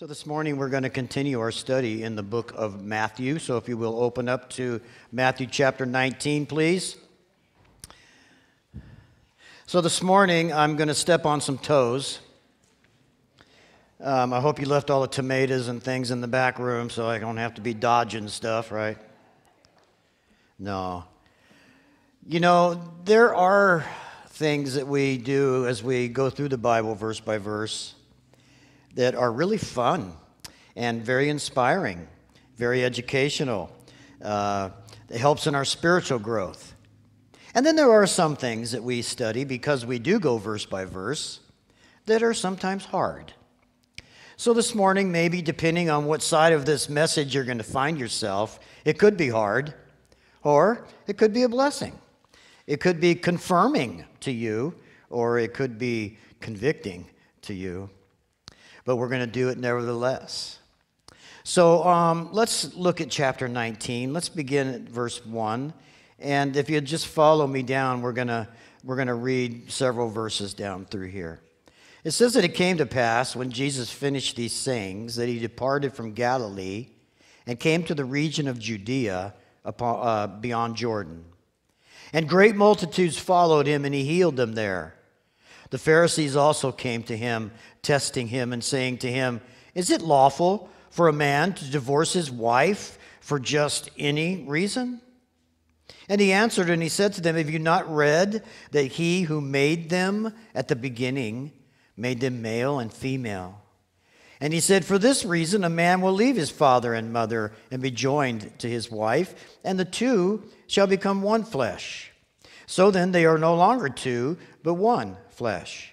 So, this morning we're going to continue our study in the book of Matthew. So, if you will open up to Matthew chapter 19, please. So, this morning I'm going to step on some toes. Um, I hope you left all the tomatoes and things in the back room so I don't have to be dodging stuff, right? No. You know, there are things that we do as we go through the Bible verse by verse that are really fun and very inspiring, very educational. Uh, it helps in our spiritual growth. And then there are some things that we study because we do go verse by verse that are sometimes hard. So, this morning, maybe depending on what side of this message you're going to find yourself, it could be hard, or it could be a blessing. It could be confirming to you, or it could be convicting to you but we're going to do it nevertheless. So um, let's look at chapter 19. Let's begin at verse 1. And if you just follow me down, we're going to we're going to read several verses down through here. It says that it came to pass when Jesus finished these sayings that he departed from Galilee and came to the region of Judea upon, uh, beyond Jordan. And great multitudes followed him, and he healed them there. The Pharisees also came to him, testing him and saying to him, Is it lawful for a man to divorce his wife for just any reason? And he answered and he said to them, Have you not read that he who made them at the beginning made them male and female? And he said, For this reason, a man will leave his father and mother and be joined to his wife, and the two shall become one flesh. So then they are no longer two, but one flesh.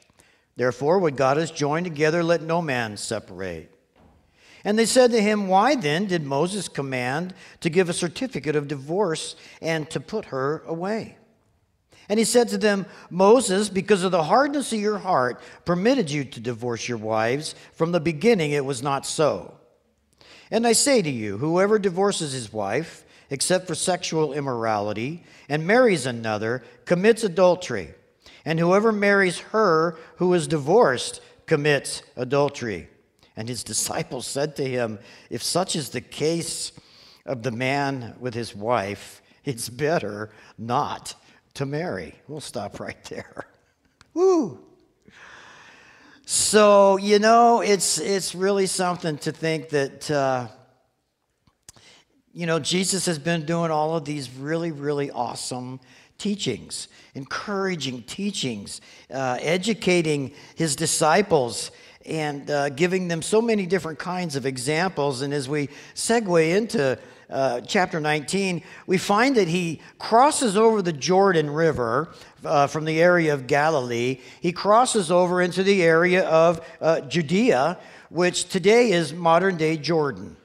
Therefore, what God has joined together, let no man separate. And they said to him, Why then did Moses command to give a certificate of divorce and to put her away? And he said to them, Moses, because of the hardness of your heart, permitted you to divorce your wives. From the beginning it was not so. And I say to you, whoever divorces his wife, except for sexual immorality, and marries another, commits adultery. And whoever marries her who is divorced commits adultery. And his disciples said to him, If such is the case of the man with his wife, it's better not to marry. We'll stop right there. Woo! So, you know, it's, it's really something to think that, uh, you know, Jesus has been doing all of these really, really awesome teachings, encouraging teachings, uh, educating his disciples, and uh, giving them so many different kinds of examples. And as we segue into uh, chapter 19, we find that he crosses over the Jordan River uh, from the area of Galilee. He crosses over into the area of uh, Judea, which today is modern day Jordan.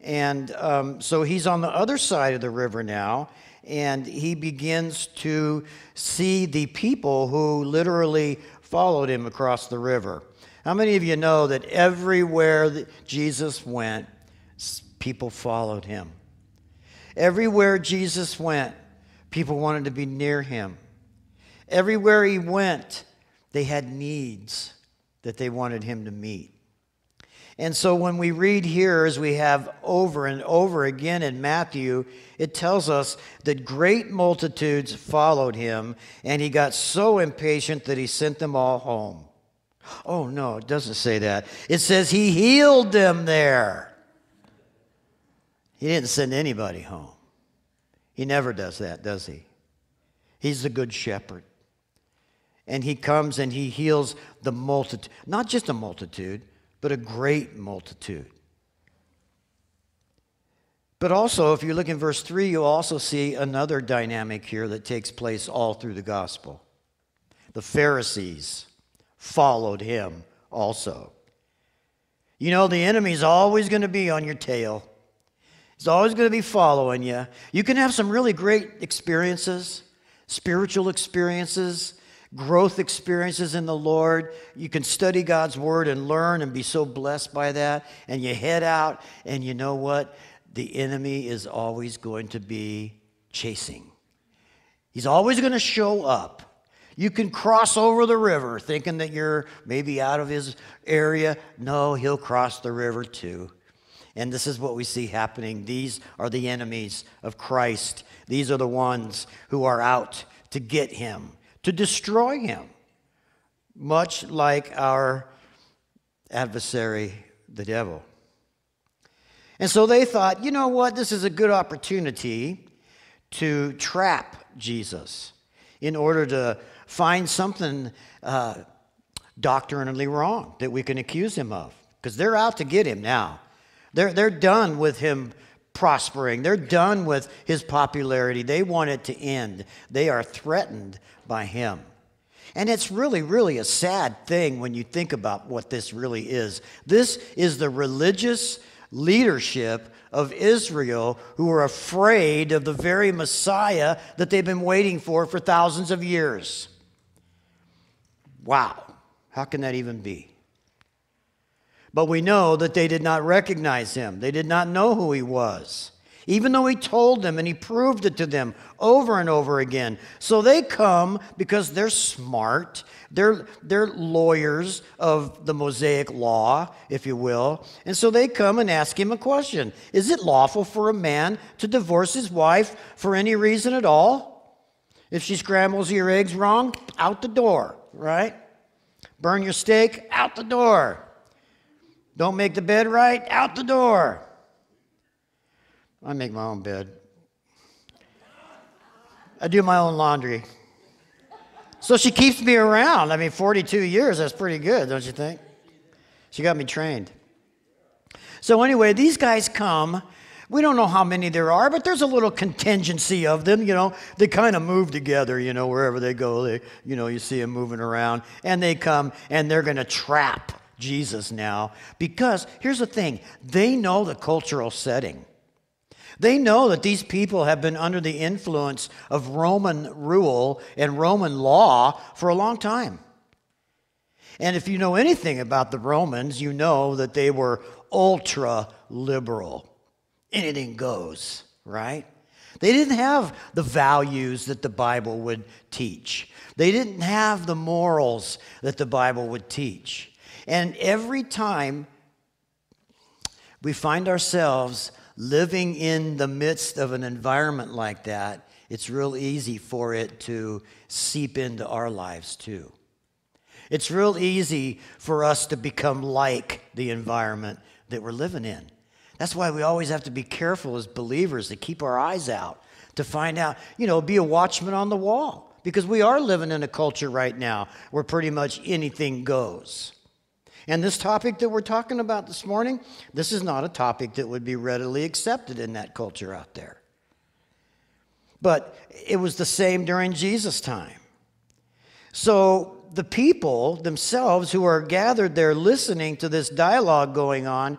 And um, so he's on the other side of the river now and he begins to see the people who literally followed him across the river. How many of you know that everywhere that Jesus went, people followed him? Everywhere Jesus went, people wanted to be near him. Everywhere he went, they had needs that they wanted him to meet. And so when we read here, as we have over and over again in Matthew, it tells us that great multitudes followed him, and he got so impatient that he sent them all home. Oh, no, it doesn't say that. It says he healed them there. He didn't send anybody home. He never does that, does he? He's the good shepherd. And he comes and he heals the multitude, not just a multitude but a great multitude. But also, if you look in verse 3, you'll also see another dynamic here that takes place all through the gospel. The Pharisees followed him also. You know, the enemy's always going to be on your tail. He's always going to be following you. You can have some really great experiences, spiritual experiences, growth experiences in the Lord. You can study God's word and learn and be so blessed by that. And you head out, and you know what? The enemy is always going to be chasing. He's always going to show up You can cross over the river thinking that you're maybe out of his area. No, he'll cross the river too. And this is what we see happening. These are the enemies of Christ. These are the ones who are out to get him, to destroy him, much like our adversary, the devil. And so they thought, you know what, this is a good opportunity to trap Jesus in order to find something uh, doctrinally wrong that we can accuse him of. Because they're out to get him now. They're, they're done with him prospering, they're done with his popularity. They want it to end. They are threatened by him. And it's really, really a sad thing when you think about what this really is. This is the religious leadership of Israel who are afraid of the very Messiah that they've been waiting for for thousands of years. Wow, how can that even be? But we know that they did not recognize him, they did not know who he was. Even though he told them and he proved it to them over and over again. So they come because they're smart, they're, they're lawyers of the Mosaic law, if you will. And so they come and ask him a question Is it lawful for a man to divorce his wife for any reason at all? If she scrambles your eggs wrong, out the door, right? Burn your steak, out the door. Don't make the bed right, out the door. I make my own bed. I do my own laundry. So she keeps me around. I mean, 42 years, that's pretty good, don't you think? She got me trained. So, anyway, these guys come. We don't know how many there are, but there's a little contingency of them, you know. They kind of move together, you know, wherever they go. They, you know, you see them moving around. And they come and they're going to trap Jesus now because here's the thing they know the cultural setting. They know that these people have been under the influence of Roman rule and Roman law for a long time. And if you know anything about the Romans, you know that they were ultra liberal. Anything goes, right? They didn't have the values that the Bible would teach. They didn't have the morals that the Bible would teach. And every time we find ourselves living in the midst of an environment like that, it's real easy for it to seep into our lives too. It's real easy for us to become like the environment that we're living in. That's why we always have to be careful as believers to keep our eyes out, to find out, you know, be a watchman on the wall. Because we are living in a culture right now where pretty much anything goes. And this topic that we're talking about this morning, this is not a topic that would be readily accepted in that culture out there. But it was the same during Jesus' time. So the people themselves who are gathered there listening to this dialogue going on,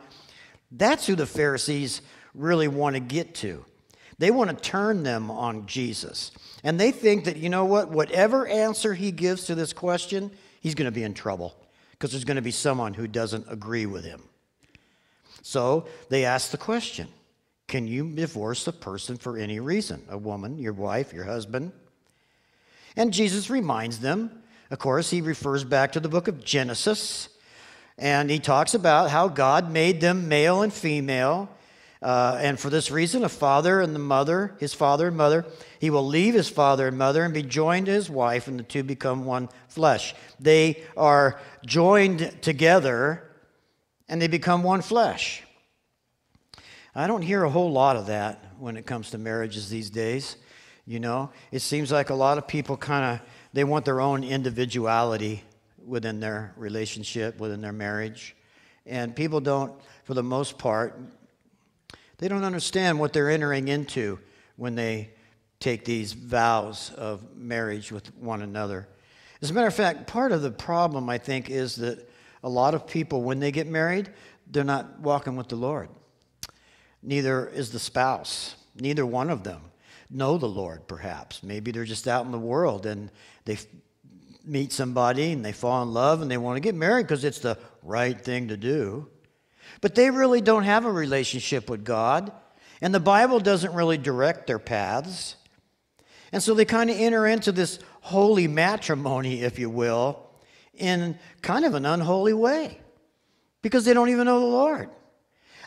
that's who the Pharisees really want to get to. They want to turn them on Jesus. And they think that, you know what, whatever answer he gives to this question, he's going to be in trouble because there's going to be someone who doesn't agree with him. So they ask the question Can you divorce a person for any reason? A woman, your wife, your husband? And Jesus reminds them. Of course, he refers back to the book of Genesis, and he talks about how God made them male and female. Uh, and for this reason, a father and the mother, his father and mother, he will leave his father and mother and be joined to his wife, and the two become one flesh. They are joined together and they become one flesh. I don't hear a whole lot of that when it comes to marriages these days. You know, it seems like a lot of people kind of they want their own individuality within their relationship, within their marriage. And people don't, for the most part, they don't understand what they're entering into when they take these vows of marriage with one another. As a matter of fact, part of the problem, I think, is that a lot of people, when they get married, they're not walking with the Lord. Neither is the spouse. Neither one of them know the Lord, perhaps. Maybe they're just out in the world and they meet somebody and they fall in love and they want to get married because it's the right thing to do. But they really don't have a relationship with God, and the Bible doesn't really direct their paths. And so they kind of enter into this holy matrimony, if you will, in kind of an unholy way because they don't even know the Lord.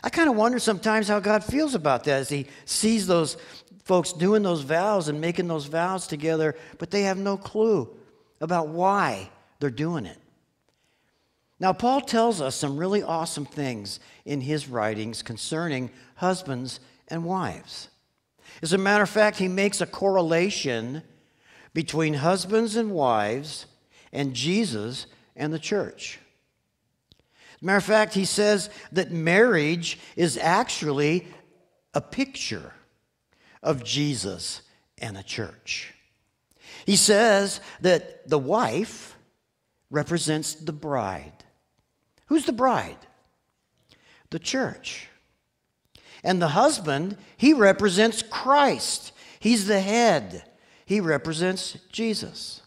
I kind of wonder sometimes how God feels about that as He sees those folks doing those vows and making those vows together, but they have no clue about why they're doing it. Now, Paul tells us some really awesome things in his writings concerning husbands and wives. As a matter of fact, he makes a correlation between husbands and wives and Jesus and the church. As a matter of fact, he says that marriage is actually a picture of Jesus and the church. He says that the wife represents the bride. Who's the bride? The church. And the husband, he represents Christ. He's the head. He represents Jesus.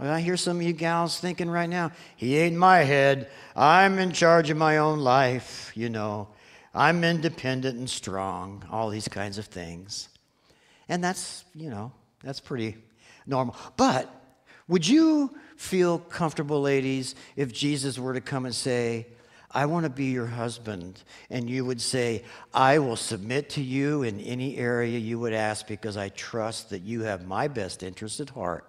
I hear some of you gals thinking right now, he ain't my head. I'm in charge of my own life, you know. I'm independent and strong, all these kinds of things. And that's, you know, that's pretty normal. But would you feel comfortable, ladies, if Jesus were to come and say, I want to be your husband, and you would say, I will submit to you in any area you would ask because I trust that you have my best interest at heart.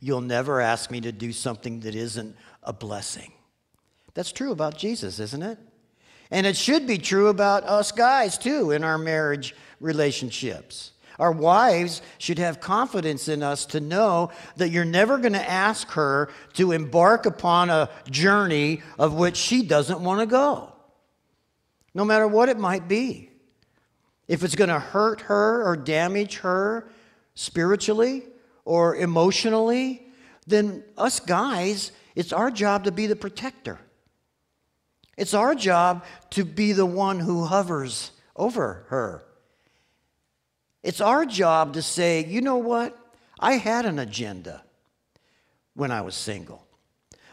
You'll never ask me to do something that isn't a blessing. That's true about Jesus, isn't it? And it should be true about us guys, too, in our marriage relationships. Our wives should have confidence in us to know that you're never going to ask her to embark upon a journey of which she doesn't want to go, no matter what it might be. If it's going to hurt her or damage her spiritually or emotionally, then us guys, it's our job to be the protector. It's our job to be the one who hovers over her it's our job to say, you know what? I had an agenda when I was single.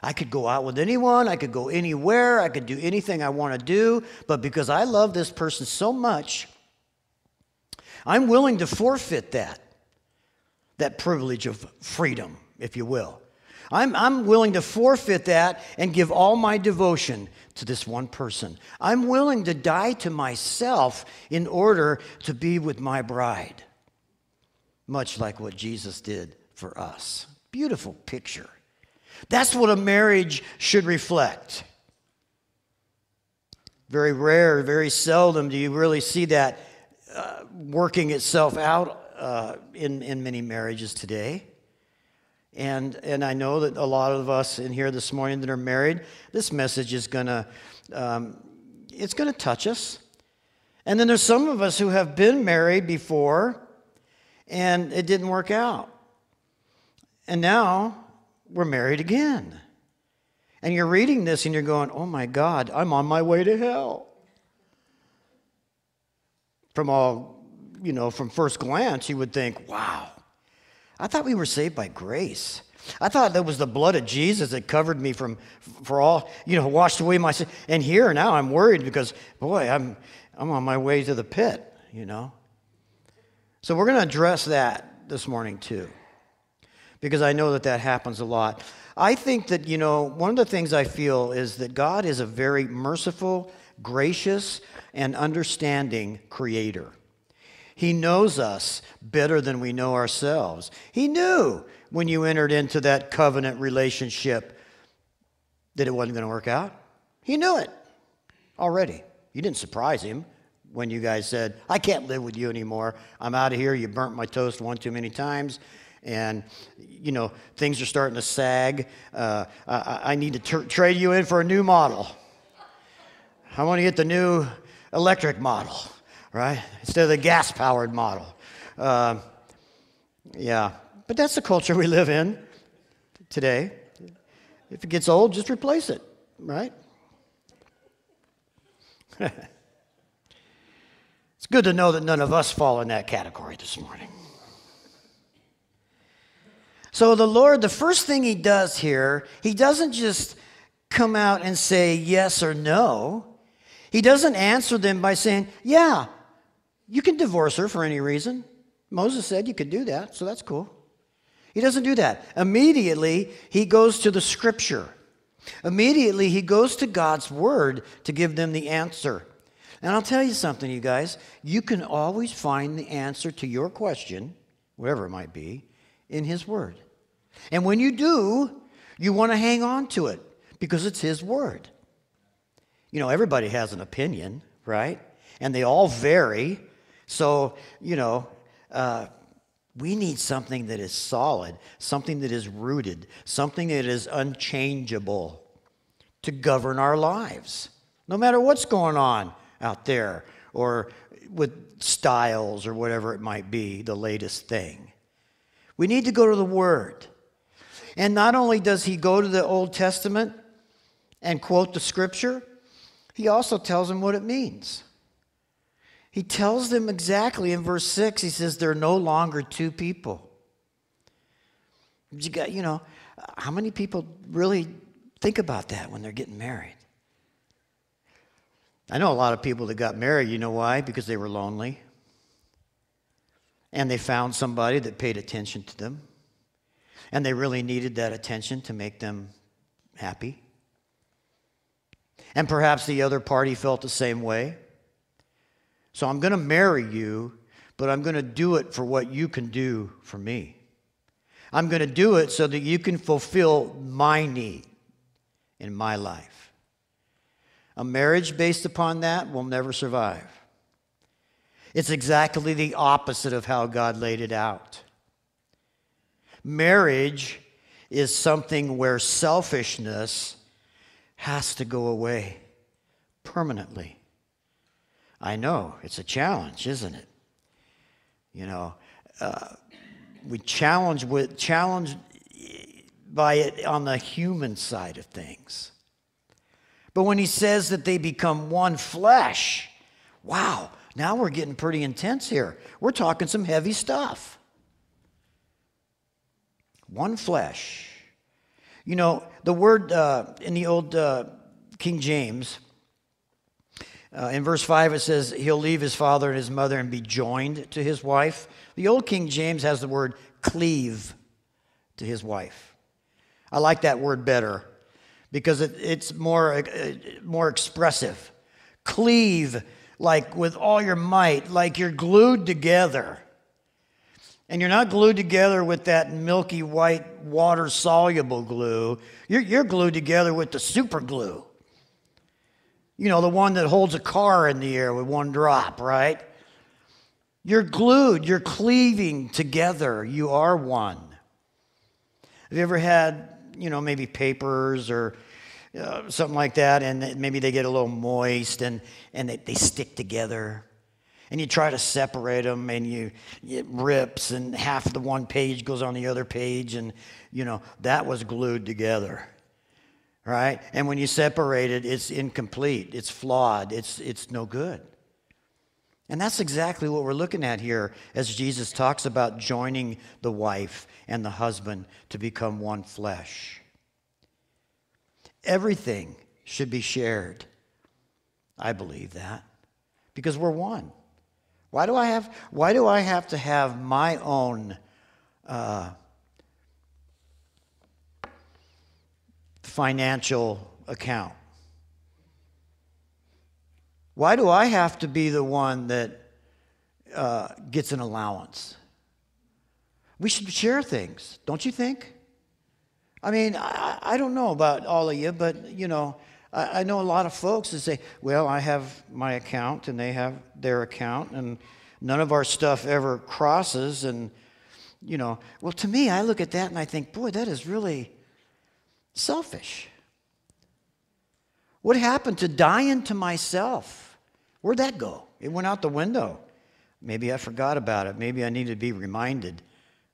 I could go out with anyone, I could go anywhere, I could do anything I want to do, but because I love this person so much, I'm willing to forfeit that, that privilege of freedom, if you will. I'm, I'm willing to forfeit that and give all my devotion to this one person. I'm willing to die to myself in order to be with my bride, much like what Jesus did for us. Beautiful picture. That's what a marriage should reflect. Very rare, very seldom do you really see that uh, working itself out uh, in, in many marriages today. And, and I know that a lot of us in here this morning that are married, this message is going to, um, it's going to touch us. And then there's some of us who have been married before and it didn't work out. And now we're married again. And you're reading this and you're going, oh my God, I'm on my way to hell. From all, you know, from first glance, you would think, wow, I thought we were saved by grace. I thought that was the blood of Jesus that covered me from for all, you know, washed away my sin. And here now I'm worried because boy, I'm I'm on my way to the pit, you know. So we're going to address that this morning too. Because I know that that happens a lot. I think that, you know, one of the things I feel is that God is a very merciful, gracious, and understanding creator. He knows us better than we know ourselves. He knew when you entered into that covenant relationship that it wasn't going to work out. He knew it already. You didn't surprise him when you guys said, I can't live with you anymore. I'm out of here. You burnt my toast one too many times. And, you know, things are starting to sag. Uh, I, I, need to t- trade you in for a new model. I want to get the new electric model right? Instead of the gas powered model. Uh, yeah, but that's the culture we live in today. If it gets old, just replace it, right? it's good to know that none of us fall in that category this morning. So, the Lord, the first thing He does here, He doesn't just come out and say yes or no. He doesn't answer them by saying, Yeah, you can divorce her for any reason. Moses said you could do that, so that's cool. He doesn't do that. Immediately, he goes to the scripture. Immediately, he goes to God's word to give them the answer. And I'll tell you something, you guys. You can always find the answer to your question, whatever it might be, in his word. And when you do, you want to hang on to it because it's his word. You know, everybody has an opinion, right? And they all vary. So, you know, uh, we need something that is solid, something that is rooted, something that is unchangeable to govern our lives, no matter what's going on out there or with styles or whatever it might be, the latest thing. We need to go to the Word. And not only does he go to the Old Testament and quote the Scripture, he also tells them what it means. He tells them exactly in verse 6, he says, They're no longer two people. You got, you know, how many people really think about that when they're getting married? I know a lot of people that got married, you know why? Because they were lonely. And they found somebody that paid attention to them. And they really needed that attention to make them happy. And perhaps the other party felt the same way. So I'm going to marry you, but I'm going to do it for what you can do for me. I'm going to do it so that you can fulfill my need in my life. A marriage based upon that will never survive. It's exactly the opposite of how God laid it out. Marriage is something where selfishness has to go away permanently. I know it's a challenge, isn't it? You know, uh, we challenge with challenge by it on the human side of things. But when he says that they become one flesh, wow, now we're getting pretty intense here. We're talking some heavy stuff. One flesh. You know, the word uh, in the old uh, King James, uh, in verse 5, it says, He'll leave his father and his mother and be joined to his wife. The old King James has the word cleave to his wife. I like that word better because it, it's more, uh, more expressive. Cleave, like with all your might, like you're glued together. And you're not glued together with that milky white water soluble glue, you're, you're glued together with the super glue. You know, the one that holds a car in the air with one drop, right? You're glued, you're cleaving together, you are one. Have you ever had, you know, maybe papers or uh, something like that, and maybe they get a little moist and, and they, they stick together? And you try to separate them, and you it rips, and half the one page goes on the other page, and you know that was glued together right? And when you separate it, it's incomplete, it's flawed, it's, it's no good. And that's exactly what we're looking at here as Jesus talks about joining the wife and the husband to become one flesh. Everything should be shared. I believe that because we're one. Why do I have, why do I have to have my own uh, financial account? Why do I have to be the one that uh, gets an allowance? We should share things, don't you think? I mean, I, I don't know about all of you, but you know, I, I know a lot of folks that say, well, I have my account and they have their account, and none of our stuff ever crosses. And, you know, well, to me, I look at that and I think, boy, that is really Selfish. What happened to dying to myself? Where'd that go? It went out the window. Maybe I forgot about it. Maybe I need to be reminded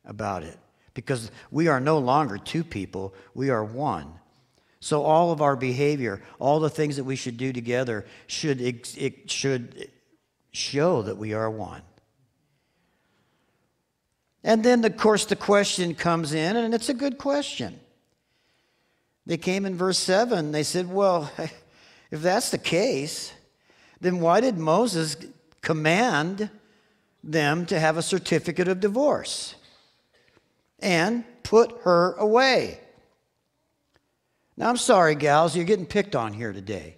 about it. Because we are no longer two people, we are one. So all of our behavior, all the things that we should do together should, it should show that we are one. And then, of course, the question comes in, and it's a good question. They came in verse 7. They said, Well, if that's the case, then why did Moses command them to have a certificate of divorce? And put her away. Now, I'm sorry, gals, you're getting picked on here today.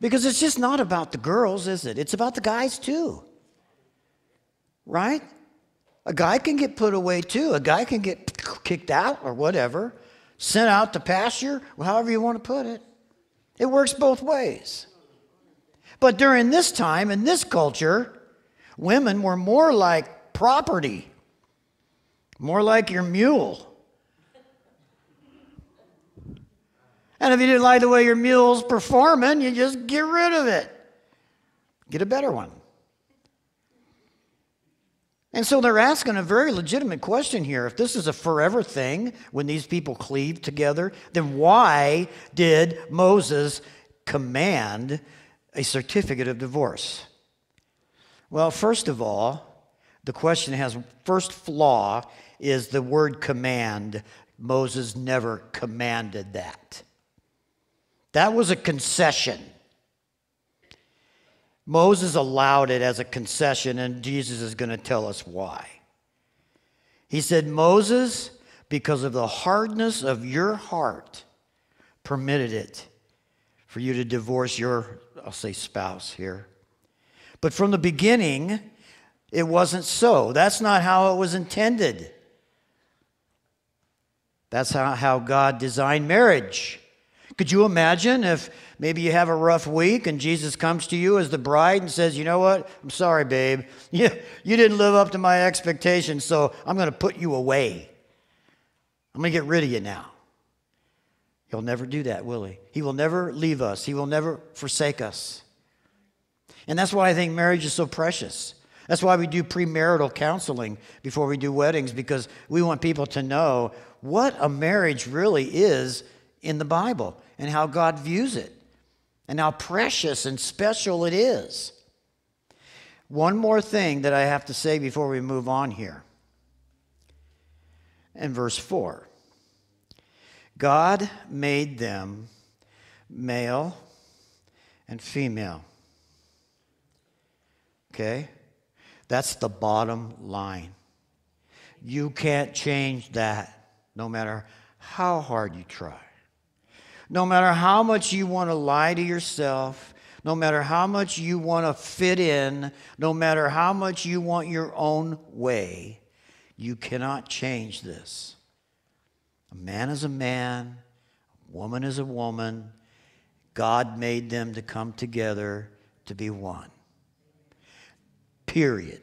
Because it's just not about the girls, is it? It's about the guys too. Right? A guy can get put away too. A guy can get kicked out or whatever, sent out to pasture, however you want to put it. It works both ways. But during this time, in this culture, women were more like property, more like your mule. And if you didn't like the way your mule's performing, you just get rid of it. Get a better one. And so they're asking a very legitimate question here. If this is a forever thing when these people cleave together, then why did Moses command a certificate of divorce? Well, first of all, the question has first flaw is the word command. Moses never commanded that. That was a concession. Moses allowed it as a concession, and Jesus is going to tell us why. He said, Moses, because of the hardness of your heart, permitted it for you to divorce your, I'll say spouse here. But from the beginning, it wasn't so. That's not how it was intended. That's how, how God designed marriage. Could you imagine if maybe you have a rough week and Jesus comes to you as the bride and says, You know what? I'm sorry, babe. You, you didn't live up to my expectations, so I'm going to put you away. I'm going to get rid of you now. He'll never do that, will he? He will never leave us, he will never forsake us. And that's why I think marriage is so precious. That's why we do premarital counseling before we do weddings, because we want people to know what a marriage really is in the Bible and how God views it and how precious and special it is. One more thing that I have to say before we move on here. In verse 4, God made them male and female. Okay? That's the bottom line. You can't change that no matter how hard you try. No matter how much you want to lie to yourself, no matter how much you want to fit in, no matter how much you want your own way, you cannot change this. A man is a man, a woman is a woman. God made them to come together to be one. Period.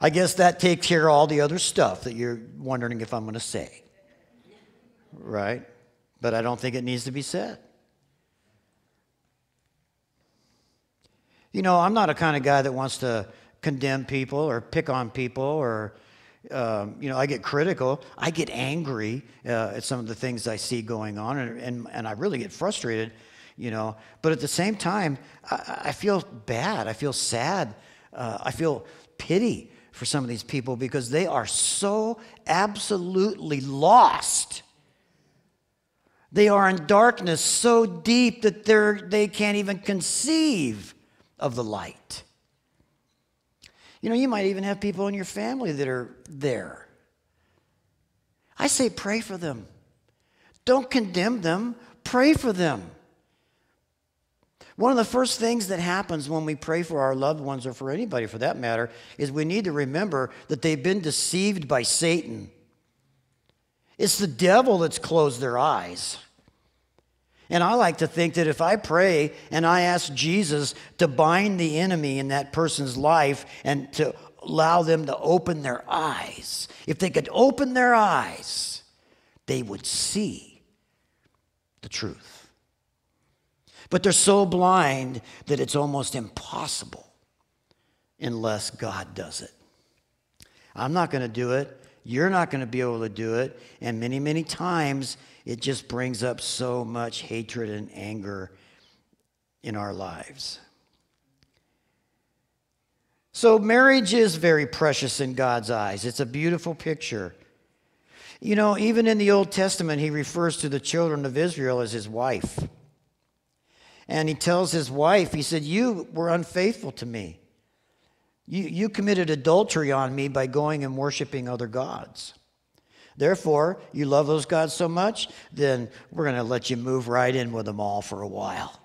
I guess that takes care of all the other stuff that you're wondering if I'm going to say. Right? But I don't think it needs to be said. You know, I'm not a kind of guy that wants to condemn people or pick on people or, um, you know, I get critical. I get angry uh, at some of the things I see going on, and, and, and I really get frustrated, you know. But at the same time, I, I feel bad. I feel sad. Uh, I feel pity for some of these people because they are so absolutely lost they are in darkness so deep that they can't even conceive of the light. You know, you might even have people in your family that are there. I say pray for them. Don't condemn them, pray for them. One of the first things that happens when we pray for our loved ones, or for anybody for that matter, is we need to remember that they've been deceived by Satan. It's the devil that's closed their eyes. And I like to think that if I pray and I ask Jesus to bind the enemy in that person's life and to allow them to open their eyes, if they could open their eyes, they would see the truth. But they're so blind that it's almost impossible unless God does it. I'm not going to do it. You're not going to be able to do it. And many, many times it just brings up so much hatred and anger in our lives. So, marriage is very precious in God's eyes. It's a beautiful picture. You know, even in the Old Testament, he refers to the children of Israel as his wife. And he tells his wife, he said, You were unfaithful to me. You, you committed adultery on me by going and worshiping other gods. Therefore, you love those gods so much, then we're going to let you move right in with them all for a while.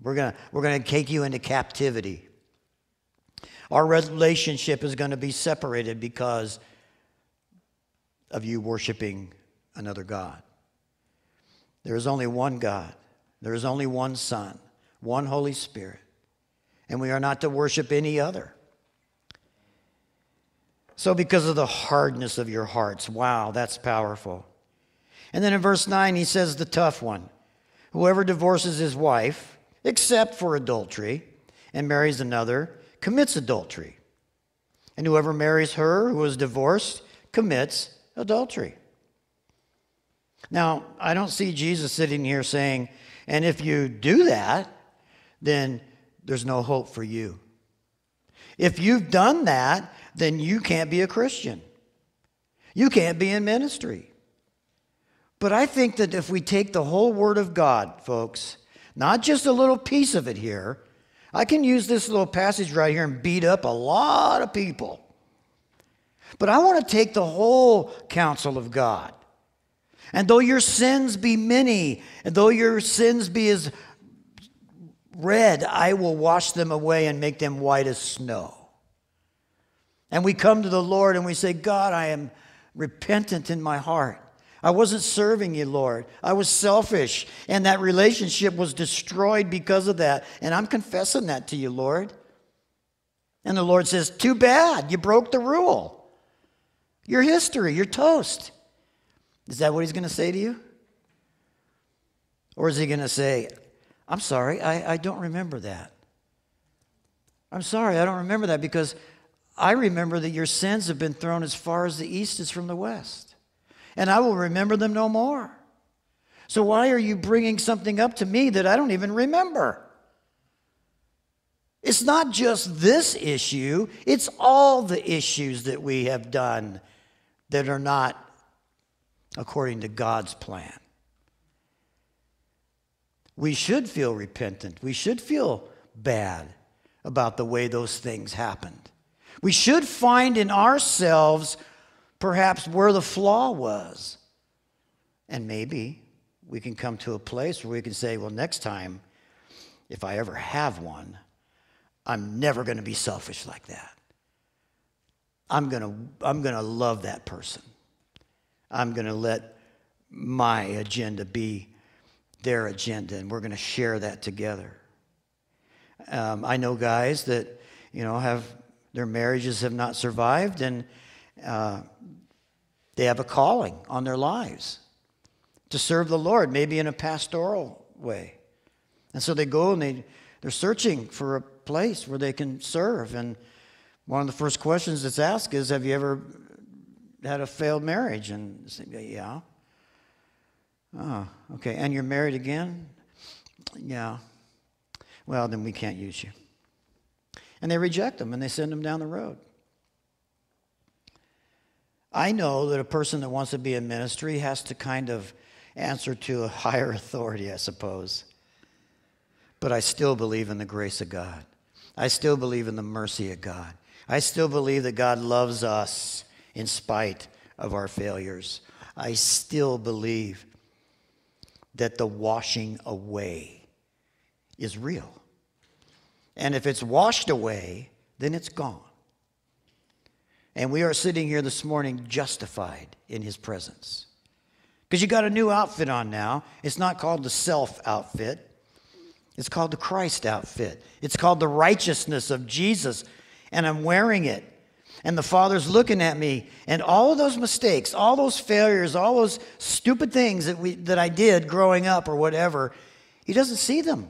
We're going to we're going to take you into captivity. Our relationship is going to be separated because of you worshiping another God. There is only one God, there is only one Son, one Holy Spirit, and we are not to worship any other. So, because of the hardness of your hearts, wow, that's powerful. And then in verse 9, he says the tough one Whoever divorces his wife, except for adultery, and marries another, commits adultery. And whoever marries her who is divorced commits adultery. Now, I don't see Jesus sitting here saying, and if you do that, then there's no hope for you. If you've done that, then you can't be a Christian. You can't be in ministry. But I think that if we take the whole Word of God, folks, not just a little piece of it here, I can use this little passage right here and beat up a lot of people. But I want to take the whole counsel of God. And though your sins be many, and though your sins be as red, I will wash them away and make them white as snow. And we come to the Lord and we say, God, I am repentant in my heart. I wasn't serving you, Lord. I was selfish, and that relationship was destroyed because of that. And I'm confessing that to you, Lord. And the Lord says, Too bad. You broke the rule. You're history, you're toast. Is that what he's going to say to you? Or is he going to say, I'm sorry, I, I don't remember that? I'm sorry, I don't remember that because I remember that your sins have been thrown as far as the east is from the west, and I will remember them no more. So why are you bringing something up to me that I don't even remember? It's not just this issue, it's all the issues that we have done that are not according to God's plan. We should feel repentant. We should feel bad about the way those things happened. We should find in ourselves perhaps where the flaw was. And maybe we can come to a place where we can say, well, next time, if I ever have one, I'm never going to be selfish like that. I'm going to, I'm going to love that person. I'm going to let my agenda be their agenda, and we're going to share that together. Um, I know guys that, you know, have their marriages have not survived, and uh, they have a calling on their lives to serve the Lord, maybe in a pastoral way. And so they go and they, they're searching for a place where they can serve. And one of the first questions that's asked is Have you ever had a failed marriage? And say, yeah. Oh, okay. And you're married again? Yeah. Well, then we can't use you. And they reject them and they send them down the road. I know that a person that wants to be in ministry has to kind of answer to a higher authority, I suppose. But I still believe in the grace of God. I still believe in the mercy of God. I still believe that God loves us in spite of our failures. I still believe that the washing away is real. And if it's washed away, then it's gone. And we are sitting here this morning justified in his presence. Because you got a new outfit on now. It's not called the self outfit, it's called the Christ outfit. It's called the righteousness of Jesus. And I'm wearing it and the Father's looking at me, and all of those mistakes, all those failures, all those stupid things that, we, that I did growing up or whatever, He doesn't see them.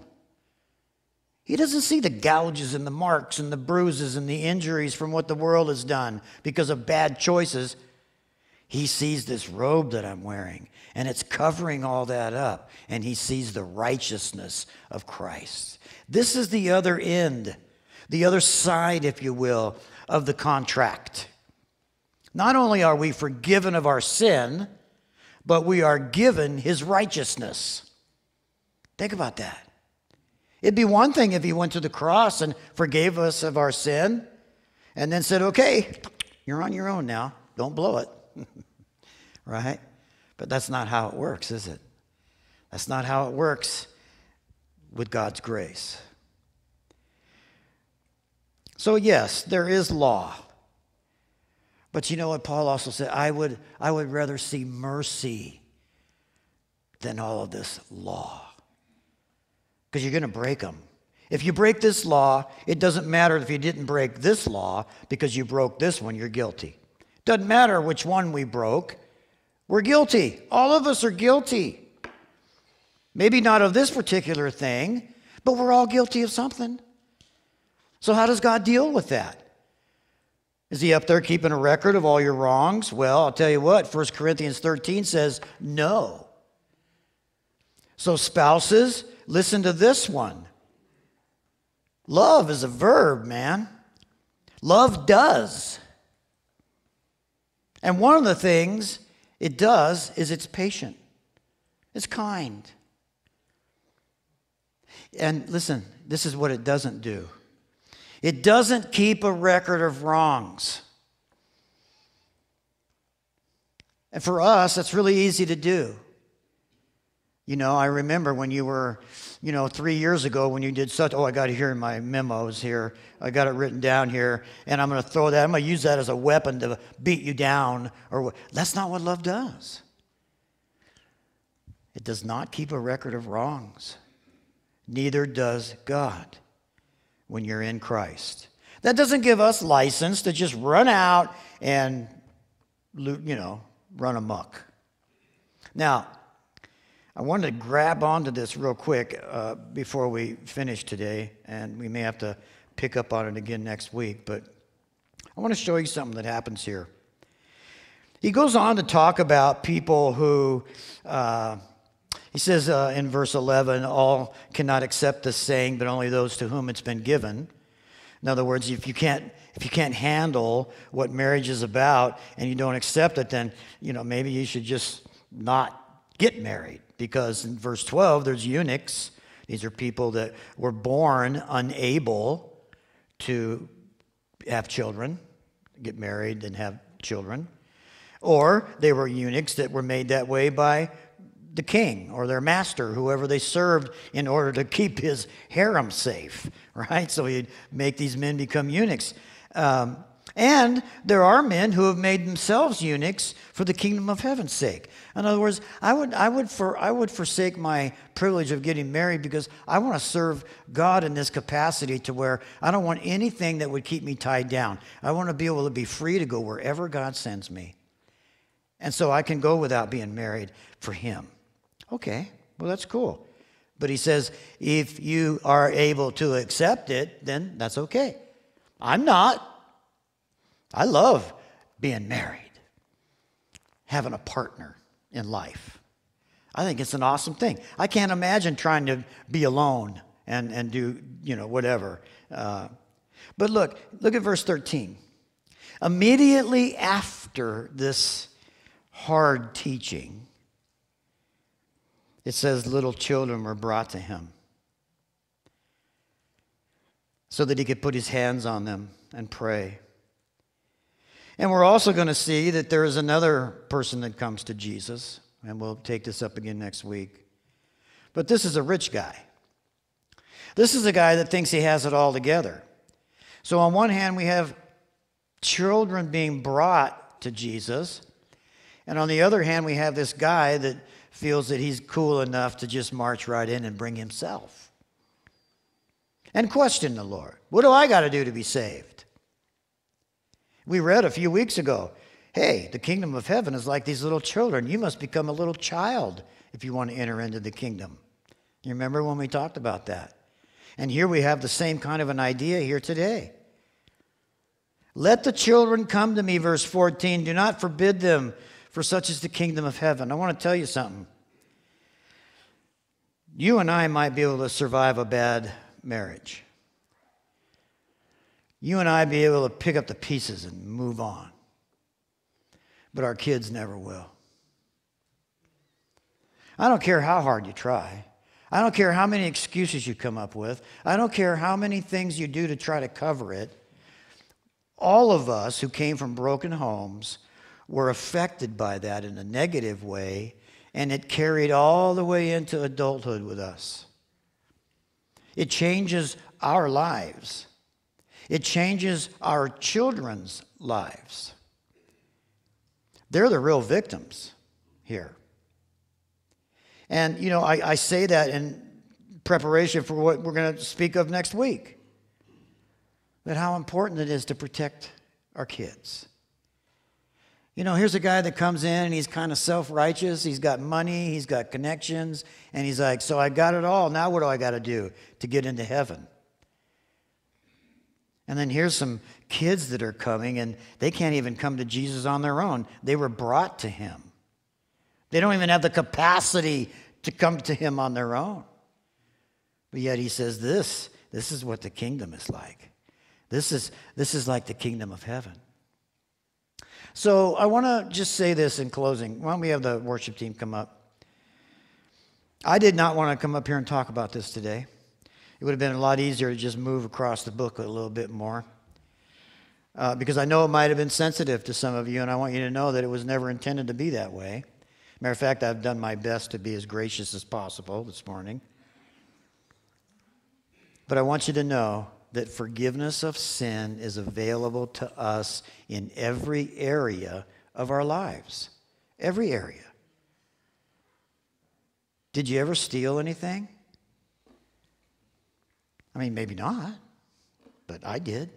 He doesn't see the gouges and the marks and the bruises and the injuries from what the world has done because of bad choices. He sees this robe that I'm wearing, and it's covering all that up, and he sees the righteousness of Christ. This is the other end, the other side, if you will, of the contract. Not only are we forgiven of our sin, but we are given his righteousness. Think about that. It'd be one thing if he went to the cross and forgave us of our sin and then said, okay, you're on your own now. Don't blow it. right? But that's not how it works, is it? That's not how it works with God's grace. So, yes, there is law. But you know what Paul also said? I would, I would rather see mercy than all of this law. Because you're going to break them. If you break this law, it doesn't matter if you didn't break this law because you broke this one, you're guilty. Doesn't matter which one we broke, we're guilty. All of us are guilty. Maybe not of this particular thing, but we're all guilty of something. So, how does God deal with that? Is he up there keeping a record of all your wrongs? Well, I'll tell you what, 1 Corinthians 13 says no. So, spouses, listen to this one. Love is a verb, man. Love does. And one of the things it does is it's patient, it's kind. And listen, this is what it doesn't do it doesn't keep a record of wrongs. And for us, that's really easy to do. You know, I remember when you were, you know, three years ago when you did such, oh, I got it here in my memos here. I got it written down here, and I'm going to throw that, I'm going to use that as a weapon to beat you down. Or That's not what love does. It does not keep a record of wrongs. Neither does God when you're in Christ. That doesn't give us license to just run out and, you know, run amok. Now, I wanted to grab onto this real quick uh, before we finish today, and we may have to pick up on it again next week, but I want to show you something that happens here. He goes on to talk about people who, uh, he says uh, in verse 11, all cannot accept this saying, but only those to whom it's been given. In other words, if you can't if you can't handle what marriage is about and you don't accept it, then you know maybe you should just not get married because in verse 12, there's eunuchs. These are people that were born unable to have children, get married and have children. Or they were eunuchs that were made that way by the king or their master, whoever they served, in order to keep his harem safe, right? So he'd make these men become eunuchs. Um, and there are men who have made themselves eunuchs for the kingdom of heaven's sake. In other words, I would, I would, for, I would forsake my privilege of getting married because I want to serve God in this capacity to where I don't want anything that would keep me tied down. I want to be able to be free to go wherever God sends me. And so I can go without being married for Him. Okay, well, that's cool. But he says, if you are able to accept it, then that's okay. I'm not. I love being married, having a partner in life. I think it's an awesome thing. I can't imagine trying to be alone and, and do, you know, whatever. Uh, but look, look at verse 13. Immediately after this hard teaching, it says, little children were brought to him so that he could put his hands on them and pray. And we're also going to see that there is another person that comes to Jesus, and we'll take this up again next week. But this is a rich guy. This is a guy that thinks he has it all together. So, on one hand, we have children being brought to Jesus, and on the other hand, we have this guy that feels that he's cool enough to just march right in and bring himself and question the Lord. What do I got to do to be saved? We read a few weeks ago hey, the kingdom of heaven is like these little children. You must become a little child if you want to enter into the kingdom. You remember when we talked about that? And here we have the same kind of an idea here today. Let the children come to me, verse 14. Do not forbid them, for such is the kingdom of heaven. I want to tell you something. You and I might be able to survive a bad marriage you and I be able to pick up the pieces and move on. But our kids never will. I don't care how hard you try. I don't care how many excuses you come up with. I don't care how many things you do to try to cover it. All of us who came from broken homes were affected by that in a negative way, and it carried all the way into adulthood with us. It changes our lives, it changes our children's lives. They're the real victims here. And, you know, I, I say that in preparation for what we're going to speak of next week. That how important it is to protect our kids. You know, here's a guy that comes in and he's kind of self righteous. He's got money, he's got connections, and he's like, So I got it all. Now what do I got to do to get into heaven? And then here's some kids that are coming and they can't even come to Jesus on their own. They were brought to him. They don't even have the capacity to come to him on their own. But yet he says this this is what the kingdom is like. This is, this is like the kingdom of heaven. So I want to just say this in closing. Why don't we have the worship team come up? I did not want to come up here and talk about this today. It would have been a lot easier to just move across the book a little bit more. Uh, because I know it might have been sensitive to some of you, and I want you to know that it was never intended to be that way. Matter of fact, I've done my best to be as gracious as possible this morning. But I want you to know that forgiveness of sin is available to us in every area of our lives. Every area. Did you ever steal anything? I mean, maybe not, but I did.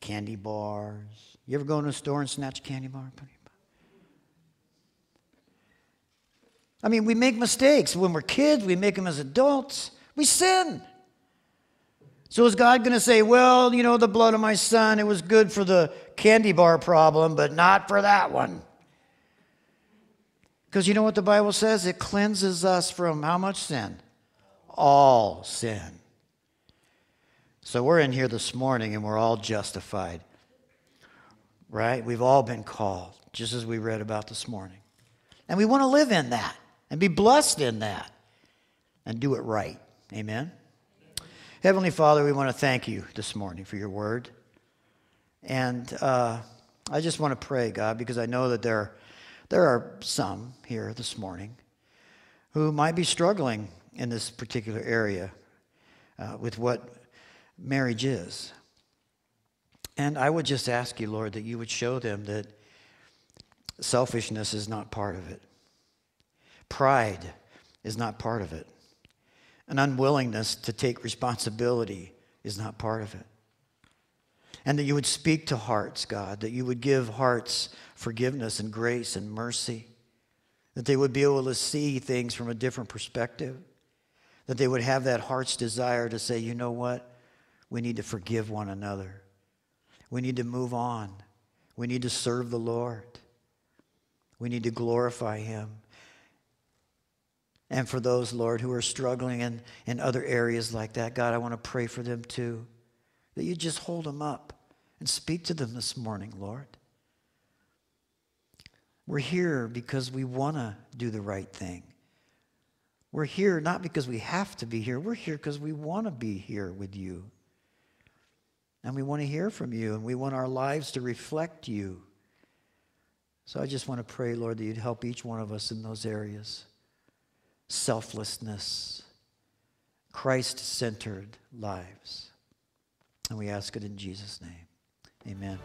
Candy bars. You ever go in a store and snatch a candy bar? I mean, we make mistakes. When we're kids, we make them as adults. We sin. So is God going to say, well, you know, the blood of my son, it was good for the candy bar problem, but not for that one? Because you know what the Bible says? It cleanses us from how much sin? All sin. So we're in here this morning and we're all justified. Right? We've all been called, just as we read about this morning. And we want to live in that and be blessed in that and do it right. Amen. Heavenly Father, we want to thank you this morning for your word. And uh, I just want to pray, God, because I know that there, there are some here this morning who might be struggling in this particular area uh, with what marriage is. And I would just ask you, Lord, that you would show them that selfishness is not part of it. Pride is not part of it. An unwillingness to take responsibility is not part of it. And that you would speak to hearts, God, that you would give hearts forgiveness and grace and mercy, that they would be able to see things from a different perspective, that they would have that heart's desire to say, you know what? We need to forgive one another. We need to move on. We need to serve the Lord. We need to glorify Him. And for those, Lord, who are struggling in, in other areas like that, God, I want to pray for them too. That you just hold them up and speak to them this morning, Lord. We're here because we want to do the right thing. We're here not because we have to be here, we're here because we want to be here with you. And we want to hear from you, and we want our lives to reflect you. So I just want to pray, Lord, that you'd help each one of us in those areas selflessness, Christ centered lives. And we ask it in Jesus' name. Amen.